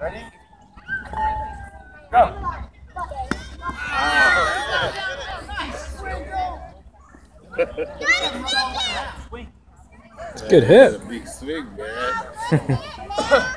Ready? Go. It's a good hit. That's a big swing, man.